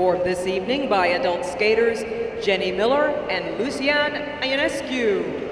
Performed this evening by adult skaters Jenny Miller and Lucian Ionescu.